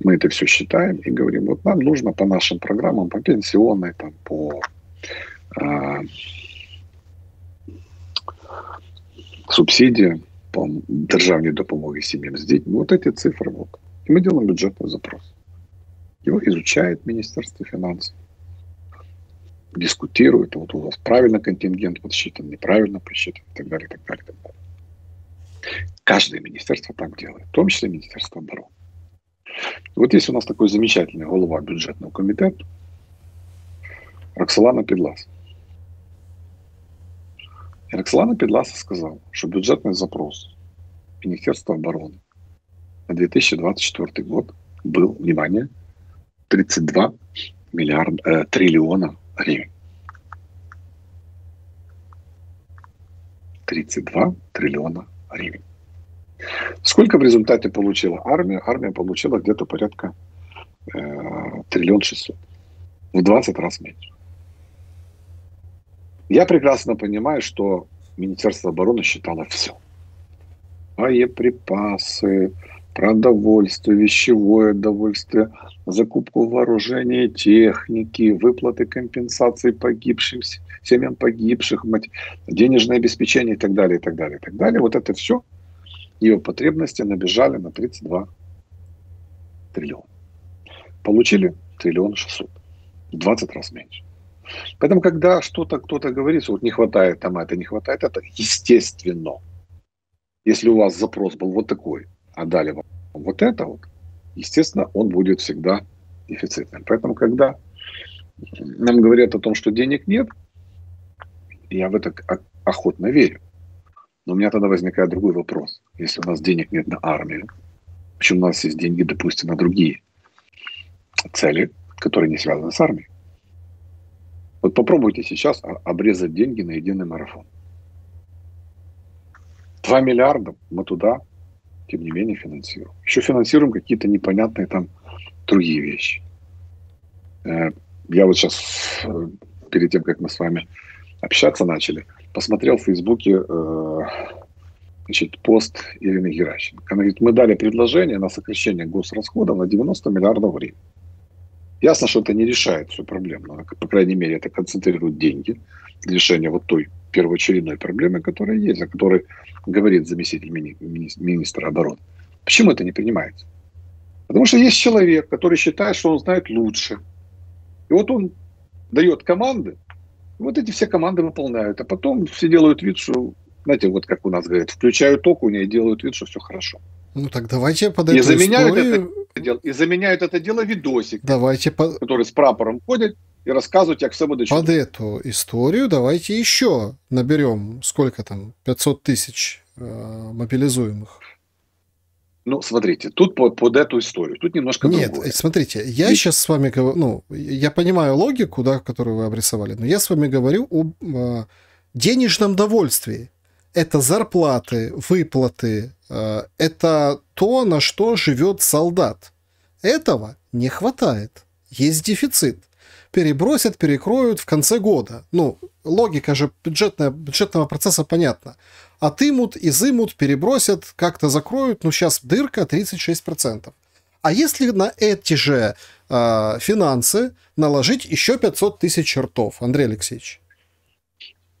Мы это все считаем и говорим, вот нам нужно по нашим программам, по пенсионной, там, по э, субсидиям, по державній допомоги сім'ям з дітьми. Вот эти цифры. Вот. И мы делаем бюджетный запрос. Его изучает Министерство финансов, дискутирует, вот у вас правильно контингент подсчитан, неправильно посчитан и так далее, и так далее, и так далее. Каждое министерство так делает, в том числе Министерство обороны. Вот есть у нас такой замечательный голова бюджетного комитета Роксолана Педлас. И Роксолана Педласа сказал, что бюджетный запрос Министерства обороны на 2024 год был, внимание, 32 миллиарда, э, триллиона гривен. 32 триллиона гривен. Сколько в результате получила армия? Армия получила где-то порядка э, триллион шестьсот. В 20 раз меньше. Я прекрасно понимаю, что Министерство обороны считало все. Боеприпасы, продовольствие, вещевое довольствие, закупку вооружения техники, выплаты компенсаций погибшим, семьям погибших, денежное обеспечение и так далее, и так далее, и так далее. Вот это все, ее потребности набежали на 32 триллиона. Получили триллион шестьсот. В 20 раз меньше. Поэтому, когда что-то кто-то говорит, что вот не хватает там, это не хватает, это естественно. Если у вас запрос был вот такой, а дали вам вот это вот, естественно, он будет всегда дефицитным. Поэтому, когда нам говорят о том, что денег нет, я в это охотно верю. Но у меня тогда возникает другой вопрос. Если у нас денег нет на армию, почему у нас есть деньги, допустим, на другие цели, которые не связаны с армией? Вот попробуйте сейчас обрезать деньги на единый марафон. Два миллиарда мы туда, тем не менее, финансируем. Еще финансируем какие-то непонятные там другие вещи. Э, я вот сейчас, э, перед тем, как мы с вами общаться начали, посмотрел в Фейсбуке э, значит, пост Ирины Геращенко. Она говорит, мы дали предложение на сокращение госрасходов на 90 миллиардов гривен. Ясно, что это не решает всю проблему, но, по крайней мере, это концентрирует деньги для решения вот той первоочередной проблемы, которая есть, о которой говорит заместитель мини- мини- министра обороны. Почему это не принимается? Потому что есть человек, который считает, что он знает лучше, И вот он дает команды, вот эти все команды выполняют, а потом все делают вид, что, знаете, вот как у нас говорят, включают окуня и делают вид, что все хорошо. Ну так давайте под и заменяют историю... это дело, и заменяют это дело видосик, давайте по... который с прапором ходит и рассказывают, как все будет. Под эту историю давайте еще наберем, сколько там, 500 тысяч э, мобилизуемых. Ну, смотрите, тут под, под эту историю, тут немножко Нет, другое. смотрите, я Ведь... сейчас с вами говорю, ну, я понимаю логику, да, которую вы обрисовали, но я с вами говорю о э, денежном довольствии. Это зарплаты, выплаты, э, это то, на что живет солдат. Этого не хватает. Есть дефицит. Перебросят, перекроют в конце года. Ну, логика же бюджетная, бюджетного процесса понятна отымут, изымут, перебросят, как-то закроют. Ну, сейчас дырка 36%. А если на эти же э, финансы наложить еще 500 тысяч чертов, Андрей Алексеевич?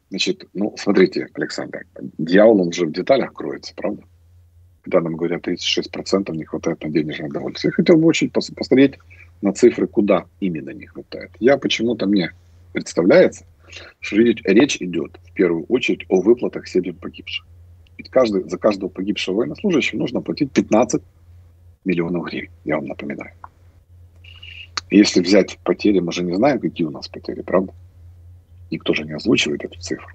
Значит, ну, смотрите, Александр, дьявол, он же в деталях кроется, правда? Когда нам говорят, 36% не хватает на денежное довольствие. Я хотел бы очень посмотреть на цифры, куда именно не хватает. Я почему-то мне представляется, что речь идет в первую очередь о выплатах семьям погибших. Ведь каждый, за каждого погибшего военнослужащего нужно платить 15 миллионов гривен, я вам напоминаю. Если взять потери, мы же не знаем, какие у нас потери, правда? Никто же не озвучивает эту цифру.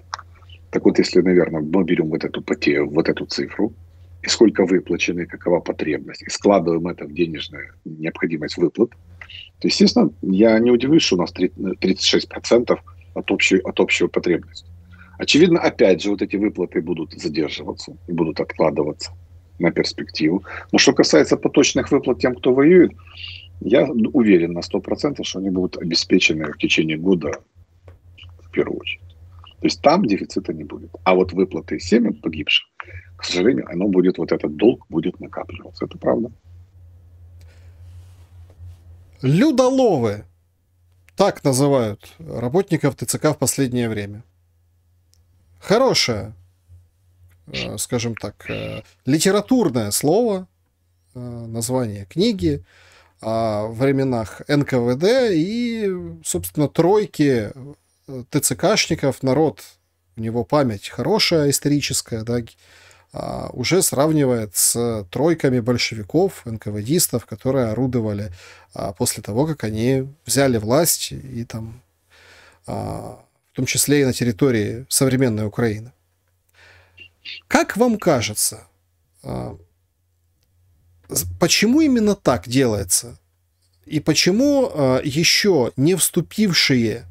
Так вот, если, наверное, мы берем вот эту потерю, вот эту цифру, и сколько выплачено, и какова потребность, и складываем это в денежную необходимость выплат, то, естественно, я не удивлюсь, что у нас 36% от общей, от общей потребности. Очевидно, опять же, вот эти выплаты будут задерживаться и будут откладываться на перспективу. Но что касается поточных выплат тем, кто воюет, я уверен на 100%, что они будут обеспечены в течение года в первую очередь. То есть там дефицита не будет. А вот выплаты семьям погибших, к сожалению, оно будет, вот этот долг будет накапливаться. Это правда. Людоловы так называют работников ТЦК в последнее время. Хорошее, э, скажем так, э, литературное слово, э, название книги о временах НКВД и, собственно, тройки ТЦКшников, народ, у него память хорошая, историческая, да, уже сравнивает с тройками большевиков, НКВДистов, которые орудовали а, после того, как они взяли власть и там а, в том числе и на территории современной Украины. Как вам кажется, почему именно так делается? И почему еще не вступившие,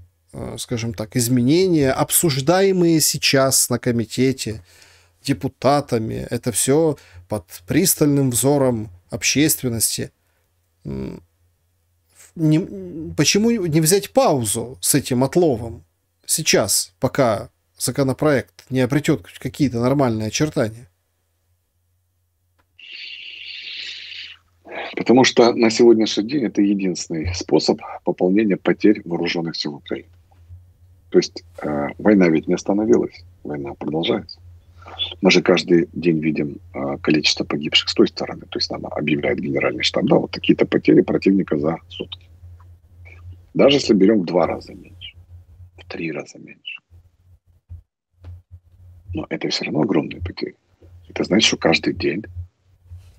скажем так, изменения, обсуждаемые сейчас на комитете, депутатами, это все под пристальным взором общественности. Не, почему не взять паузу с этим отловом сейчас, пока законопроект не обретет какие-то нормальные очертания? Потому что на сегодняшний день это единственный способ пополнения потерь вооруженных сил Украины. То есть э, война ведь не остановилась, война продолжается. Мы же каждый день видим э, количество погибших с той стороны. То есть нам объявляет генеральный штаб, да, вот такие-то потери противника за сутки. Даже если берем в два раза меньше, в три раза меньше. Но это все равно огромные потери. Это значит, что каждый день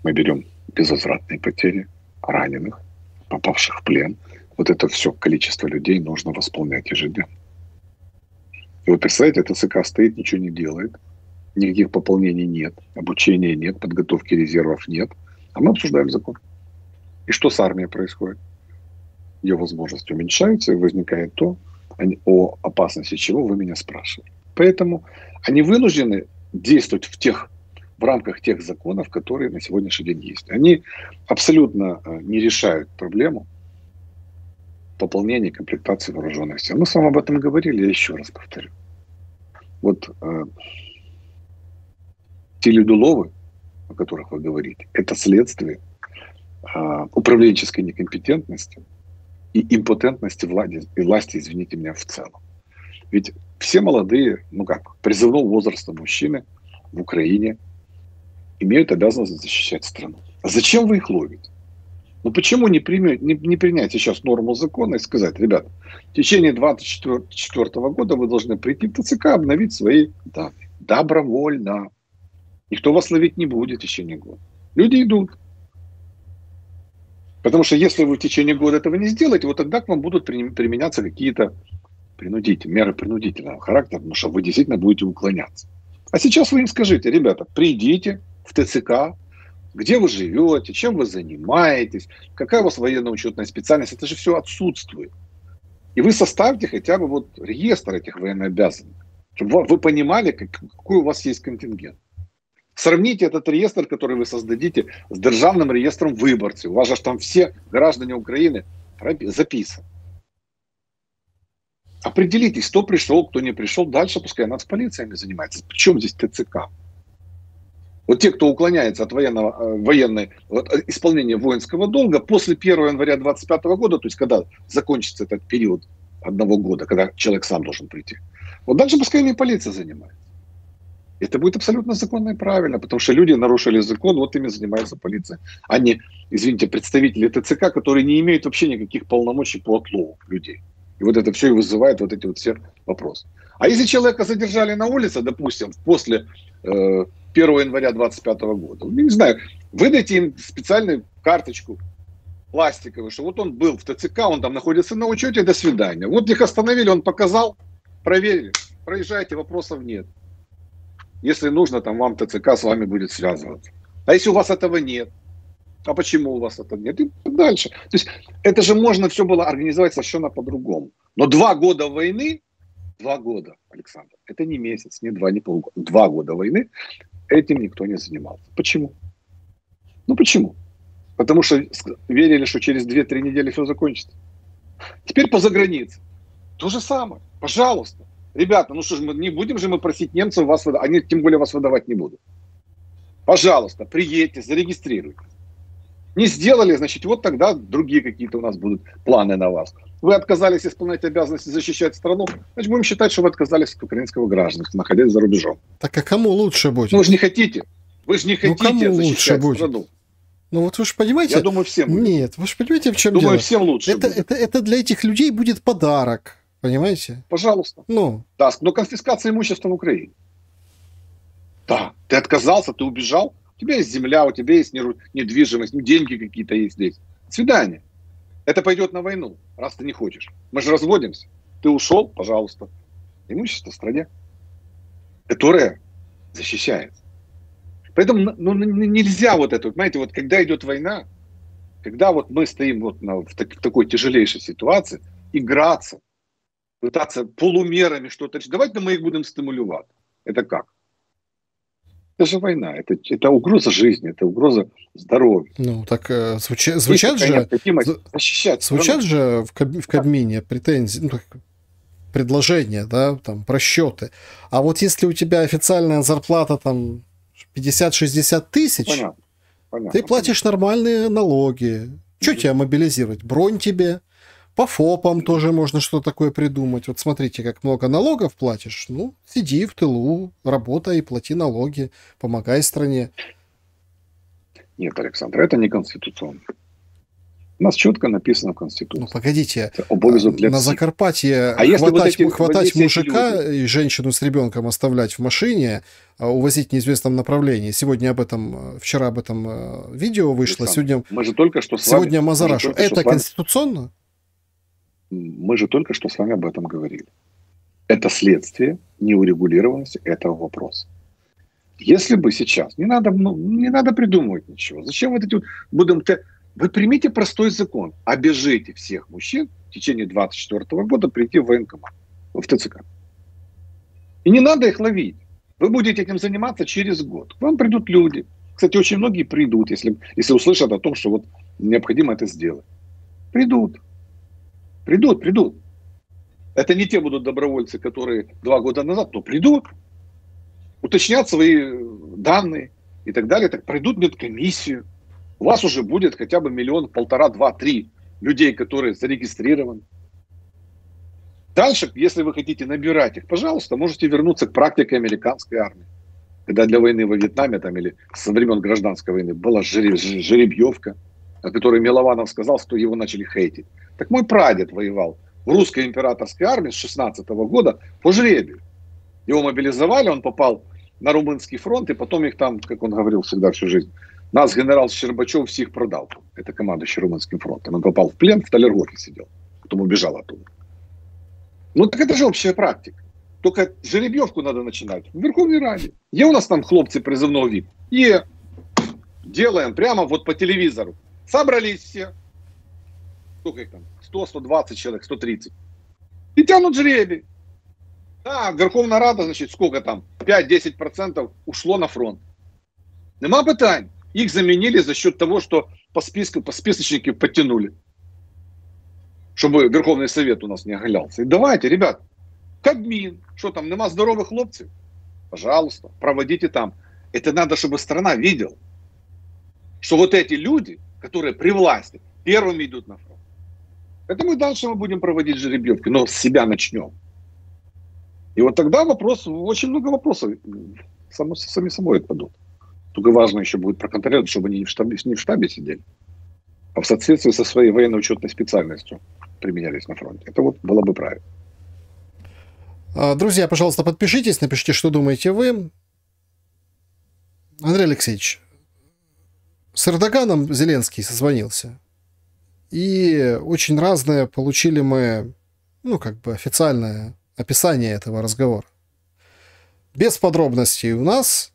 мы берем безвозвратные потери, раненых, попавших в плен. Вот это все количество людей нужно восполнять ежедневно. И вот представляете, это ЦК стоит, ничего не делает – никаких пополнений нет, обучения нет, подготовки резервов нет. А мы обсуждаем закон. И что с армией происходит? Ее возможности уменьшаются, и возникает то, о опасности чего вы меня спрашиваете. Поэтому они вынуждены действовать в тех в рамках тех законов, которые на сегодняшний день есть. Они абсолютно э, не решают проблему пополнения комплектации вооруженных сил. Мы с вами об этом говорили, я еще раз повторю. Вот э, те людоловы, о которых вы говорите, это следствие а, управленческой некомпетентности и импотентности власти, и власти, извините меня, в целом. Ведь все молодые, ну как, призывного возраста мужчины в Украине имеют обязанность защищать страну. А зачем вы их ловите? Ну почему не, принять, не, не принять сейчас норму закона и сказать, ребята, в течение 2024 года вы должны прийти в ТЦК, обновить свои данные. Добровольно. Никто вас ловить не будет в течение года. Люди идут. Потому что если вы в течение года этого не сделаете, вот тогда к вам будут применяться какие-то принудительные, меры принудительного характера, потому что вы действительно будете уклоняться. А сейчас вы им скажите, ребята, придите в ТЦК, где вы живете, чем вы занимаетесь, какая у вас военно-учетная специальность, это же все отсутствует. И вы составьте хотя бы вот реестр этих военнообязанных, чтобы вы понимали, какой у вас есть контингент. Сравните этот реестр, который вы создадите, с державным реестром выборцев. У вас же там все граждане Украины записаны. Определитесь, кто пришел, кто не пришел. Дальше пускай нацполициями занимается. Причем здесь ТЦК? Вот те, кто уклоняется от военного, э, военной, от э, исполнения воинского долга после 1 января 2025 года, то есть когда закончится этот период одного года, когда человек сам должен прийти, вот дальше пускай ими полиция занимается. Это будет абсолютно законно и правильно, потому что люди нарушили закон, вот ими занимается полиция, а не, извините, представители ТЦК, которые не имеют вообще никаких полномочий по отлову людей. И вот это все и вызывает вот эти вот все вопросы. А если человека задержали на улице, допустим, после э, 1 января 2025 года. Не знаю, выдайте им специальную карточку пластиковую, что вот он был в ТЦК, он там находится на учете, до свидания. Вот их остановили, он показал, проверили, проезжайте, вопросов нет. Если нужно, там вам ТЦК с вами будет связываться. А если у вас этого нет, а почему у вас этого нет? И дальше. То есть это же можно все было организовать совершенно по-другому. Но два года войны, два года, Александр, это не месяц, не два, не полгода, два года войны, Этим никто не занимался. Почему? Ну почему? Потому что верили, что через 2-3 недели все закончится. Теперь по загранице. То же самое. Пожалуйста. Ребята, ну что ж, мы не будем же мы просить немцев вас выдавать. Они тем более вас выдавать не будут. Пожалуйста, приедьте, зарегистрируйте. Не сделали, значит, вот тогда другие какие-то у нас будут планы на вас. Вы отказались исполнять обязанности защищать страну, значит, будем считать, что вы отказались от украинского гражданства, находясь за рубежом. Так а кому лучше будет? Ну, вы же не хотите. Вы же не ну, хотите ну, кому защищать лучше страну. Будет? Ну вот вы же понимаете... Я думаю, всем будет. Нет, вы же понимаете, в чем думаю, дело? Думаю, всем лучше это, будет. это, это для этих людей будет подарок, понимаете? Пожалуйста. Ну. Да, но конфискация имущества в Украине. Да, ты отказался, ты убежал, у тебя есть земля, у тебя есть недвижимость, ну, деньги какие-то есть здесь. свидание. Это пойдет на войну, раз ты не хочешь. Мы же разводимся. Ты ушел, пожалуйста. Имущество в стране, которое защищается. Поэтому ну, нельзя вот это, знаете, вот когда идет война, когда вот мы стоим вот на, в, так, в такой тяжелейшей ситуации, играться, пытаться полумерами что-то решить. Давайте мы их будем стимулировать. Это как? Это же война, это, это угроза жизни, это угроза здоровья. Ну, так э, звуча, звучат же, защищать звучат же в, Каб, в Кабмине претензии, ну, предложения, да, там, просчеты. А вот если у тебя официальная зарплата там 50-60 тысяч, понятно, понятно, ты платишь понятно. нормальные налоги. Что тебя мобилизировать? Бронь тебе, по ФОПам тоже можно что такое придумать. Вот смотрите, как много налогов платишь. Ну, сиди в тылу, работай, плати налоги, помогай стране. Нет, Александр, это не конституционно. У нас четко написано в Конституции. Ну, погодите, для на Закарпатье а хватать, вот эти, хватать мужика люди... и женщину с ребенком оставлять в машине, а увозить в неизвестном направлении. Сегодня об этом, вчера об этом видео вышло, Александр, сегодня, мы же только что с вами, сегодня Мазарашу. Это конституционно? Мы же только что с вами об этом говорили. Это следствие неурегулированности этого вопроса. Если бы сейчас, не надо, ну, не надо придумывать ничего. Зачем вот эти вот будем... Вы примите простой закон. Обяжите всех мужчин в течение 24 года прийти в военкомат, в ТЦК. И не надо их ловить. Вы будете этим заниматься через год. К вам придут люди. Кстати, очень многие придут, если, если услышат о том, что вот необходимо это сделать. Придут. Придут, придут. Это не те будут добровольцы, которые два года назад, но придут, уточнят свои данные и так далее. Так пройдут медкомиссию. У вас уже будет хотя бы миллион, полтора, два, три людей, которые зарегистрированы. Дальше, если вы хотите набирать их, пожалуйста, можете вернуться к практике американской армии. Когда для войны во Вьетнаме там, или со времен гражданской войны была жеребьевка. о которой Милованов сказал, что его начали хейтить. Так мой прадед воевал в русской императорской армии с 16 года по жребию. Его мобилизовали, он попал на румынский фронт, и потом их там, как он говорил всегда всю жизнь, нас генерал Щербачев всех продал. Это командующий румынским фронтом. Он попал в плен, в Талергофе сидел. Потом убежал оттуда. Ну так это же общая практика. Только жеребьевку надо начинать в Верховной Раде. Є у нас там хлопцы призывного віку? Є. Делаем прямо вот по телевизору. Собрались все. Сколько их там? 100, 120 человек, 130. И тянут жребий. Да, Верховная Рада, значит, сколько там? 5-10% ушло на фронт. Нема питань. Их заменили за счет того, что по списку, по списочнике подтянули. Чтобы Верховный Совет у нас не оголялся. И давайте, ребят, Кабмин, что там, нема здоровых хлопцев? Пожалуйста, проводите там. Это надо, чтобы страна видела, что вот эти люди, которые при власти, первыми идут на фронт. Это мы дальше мы будем проводить жеребьевки, но с себя начнем. И вот тогда вопрос, очень много вопросов само, сами собой отпадут. Только важно еще будет проконтролировать, чтобы они не в штабе, не в штабе сидели, а в соответствии со своей военно-учетной специальностью применялись на фронте. Это вот было бы правильно. А, друзья, пожалуйста, подпишитесь, напишите, что думаете вы. Андрей Алексеевич, с Эрдоганом Зеленский созвонился. И очень разное получили мы, ну, как бы официальное описание этого разговора. Без подробностей у нас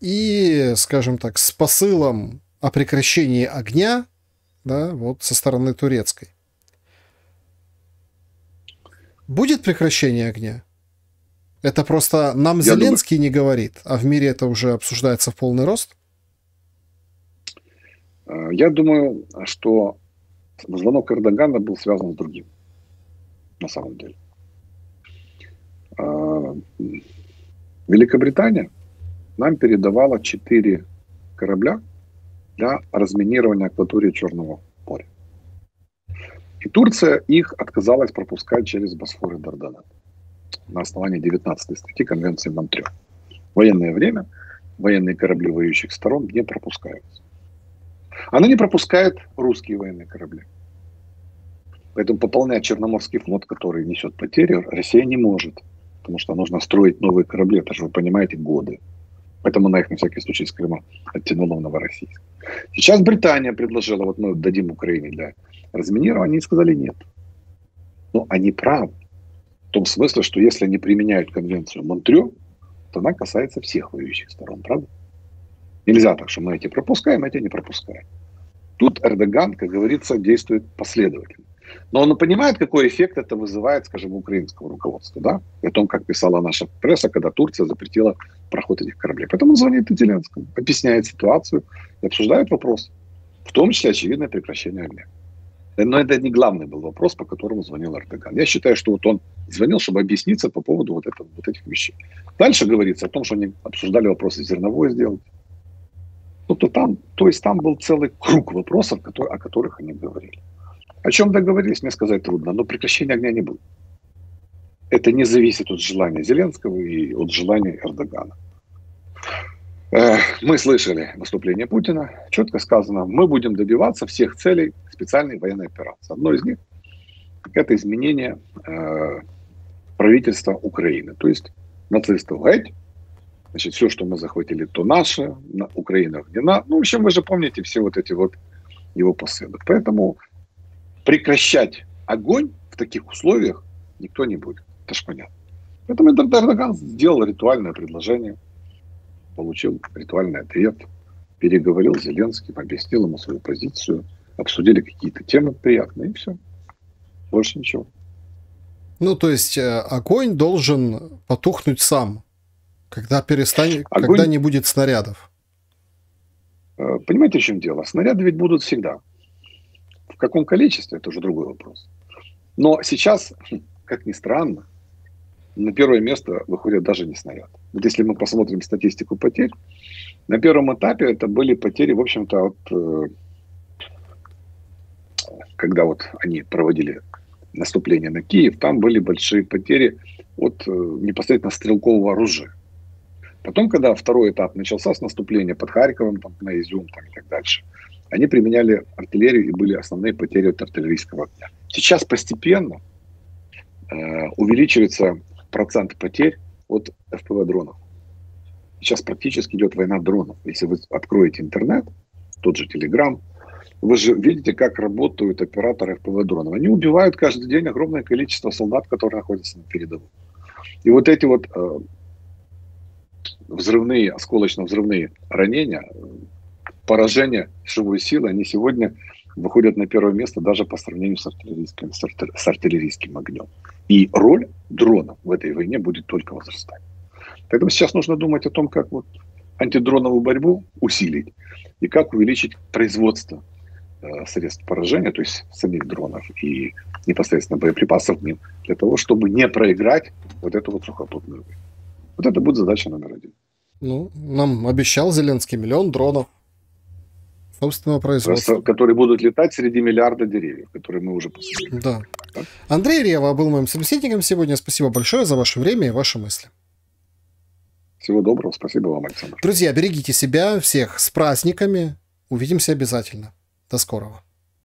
и, скажем так, с посылом о прекращении огня, да, вот со стороны турецкой. Будет прекращение огня? Это просто нам Я Зеленский думаю... не говорит, а в мире это уже обсуждается в полный рост? Э, я думаю, что звонок Эрдогана был связан с другим, на самом деле. А, Великобритания нам передавала четыре корабля для разминирования акватории Черного моря. И Турция их отказалась пропускать через Босфор и Дарданелл на основании 19 статьи Конвенции Монтрео. Военное время военные корабли воюющих сторон не пропускаются. Она не пропускает русские военные корабли. Поэтому пополнять Черноморский флот, который несет потери, Россия не может – потому что нужно строить новые корабли, это же вы понимаете, годы. Поэтому на их на всякий случай из Крыма оттянула в Новороссийск. Сейчас Британия предложила, вот мы дадим Украине для разминирования, они сказали нет. Но они правы. В том смысле, что если они применяют конвенцию Монтрё, то она касается всех воюющих сторон, правда? Нельзя так, что мы эти пропускаем, а эти не пропускаем. Тут Эрдоган, как говорится, действует последовательно. Но он понимает, какой эффект это вызывает, скажем, у украинского руководства, да? О том, как писала наша пресса, когда Турция запретила проход этих кораблей. Поэтому он звонит и Зеленскому, объясняет ситуацию и обсуждает вопрос. В том числе очевидное прекращение огня. Но это не главный был вопрос, по которому звонил Эрдоган. Я считаю, что вот он звонил, чтобы объясниться по поводу вот, этого, вот этих вещей. Дальше говорится о том, что они обсуждали вопросы зерновой сделать. Ну, то, там, то есть там был целый круг вопросов, который, о которых они говорили. О чем договорились, мне сказать трудно, но прекращения огня не будет. Это не зависит от желания Зеленского и от желания Эрдогана. Мы слышали выступление Путина, четко сказано, мы будем добиваться всех целей специальной военной операции. Одно из них – это изменение э, правительства Украины. То есть нацистов геть, значит, все, что мы захватили, то наше, Украина гнена. Ну, в общем, вы же помните все вот эти вот его посылы. Поэтому прекращать огонь в таких условиях никто не будет. Это же понятно. Поэтому Эрдоган сделал ритуальное предложение, получил ритуальный ответ, переговорил с Зеленским, объяснил ему свою позицию, обсудили какие-то темы приятные, и все. Больше ничего. Ну, то есть э, огонь должен потухнуть сам, когда перестанет, огонь... когда не будет снарядов. Э, понимаете, в чем дело? Снаряды ведь будут всегда. В каком количестве, это уже другой вопрос. Но сейчас, как ни странно, на первое место выходят даже не снаряд. Вот если мы посмотрим статистику потерь, на первом этапе это были потери, в общем-то, от э, когда вот они проводили наступление на Киев, там были большие потери от э, непосредственно стрелкового оружия. Потом, когда второй этап начался с наступления под Харьковом, там, на Изюм там, и так дальше, они применяли артиллерию и были основные потери от артиллерийского огня. Сейчас постепенно э, увеличивается процент потерь от FPV-дронов. Сейчас практически идет война дронов. Если вы откроете интернет, тот же Telegram, вы же видите, как работают операторы FPV-дронов. Они убивают каждый день огромное количество солдат, которые находятся на передовой. И вот эти вот э, взрывные, осколочно-взрывные ранения, поражения живой силы, они сегодня выходят на первое место даже по сравнению с артиллерийским, с артиллерийским огнем. И роль дрона в этой войне будет только возрастать. Поэтому сейчас нужно думать о том, как вот антидроновую борьбу усилить и как увеличить производство э, средств поражения, то есть самих дронов и непосредственно боеприпасов к ним, для того, чтобы не проиграть вот эту вот сухопутную войну. Вот это будет задача номер один. Ну, нам обещал Зеленский миллион дронов собственного производства. Которые будут летать среди миллиарда деревьев, которые мы уже посадили. Да. да. Андрей Рева был моим собеседником сегодня. Спасибо большое за ваше время и ваши мысли. Всего доброго. Спасибо вам, Александр. Друзья, берегите себя, всех с праздниками. Увидимся обязательно. До скорого.